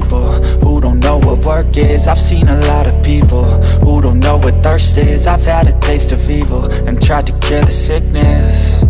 people who don't know what work is. I've seen a lot of people who don't know what thirst is. I've had a taste of evil and tried to cure the sickness